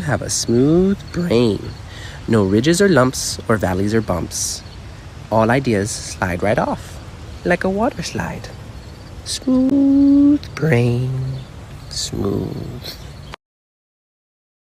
have a smooth brain. No ridges or lumps or valleys or bumps. All ideas slide right off like a water slide. Smooth brain, smooth